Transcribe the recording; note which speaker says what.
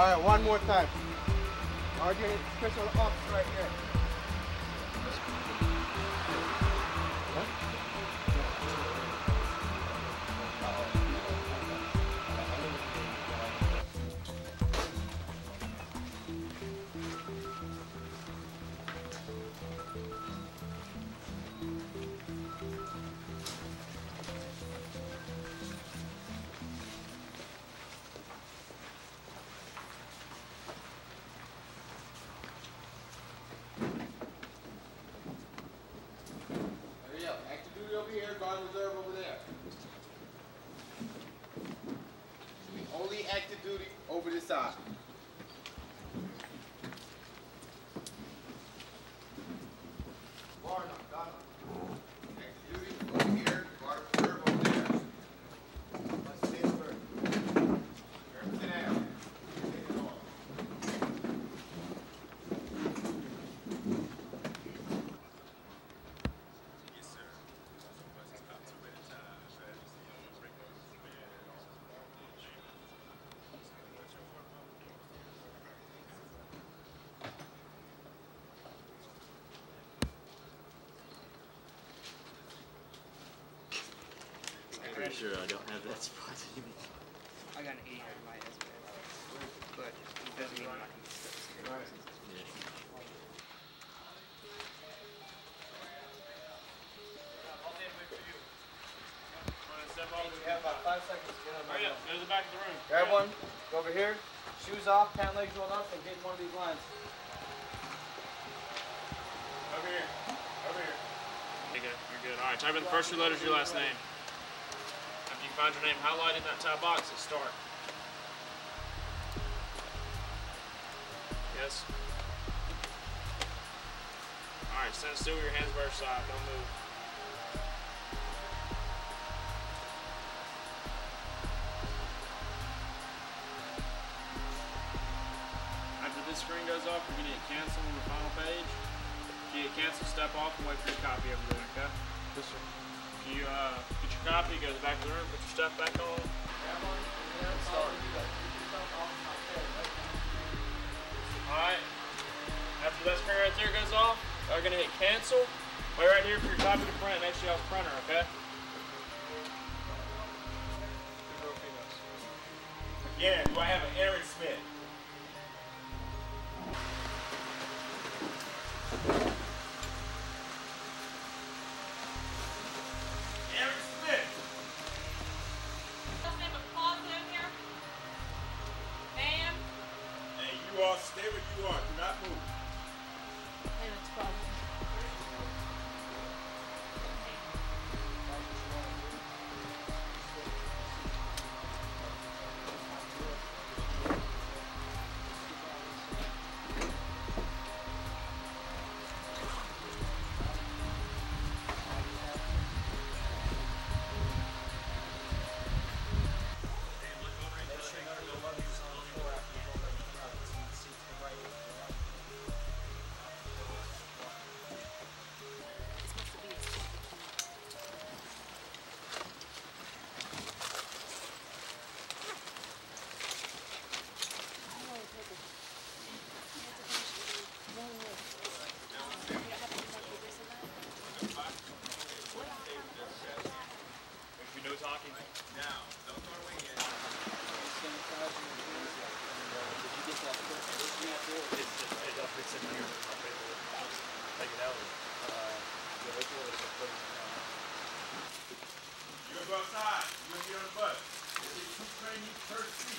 Speaker 1: All right, one more time. Arguing special ops right here.
Speaker 2: Duty over this side. Guard, guard. Active duty over here, guard reserve over there. Let's stay first. Sit down. Take it off.
Speaker 3: I'm sure I don't have that spot anymore.
Speaker 4: I got an 80 on my SBA, but it doesn't mean I'm not going to start
Speaker 3: Yeah.
Speaker 1: We have about five seconds to get on
Speaker 5: Hurry up, go to the back of the room.
Speaker 1: Grab one, go over here, shoes off, pant legs rolled up, and get in one of these lines.
Speaker 5: Over here. Over here. You're good. You're good. All right. Type in the first two letters of your last name. You find your name highlighted in that top box, hit start. Yes. All right. Stand still with your hands by your side. Don't move. After this screen goes off, you're gonna hit cancel on the final page. If you hit cancel, step off and wait for your copy over there, okay?
Speaker 1: Yes, sir.
Speaker 5: You uh, get your copy, go to the back of the room, put your stuff back on. Alright. After that screen right there goes off, you're gonna hit cancel. Wait right here for your copy to print next to y'all's printer, okay?
Speaker 2: Again, do I have an Aaron Smith? There's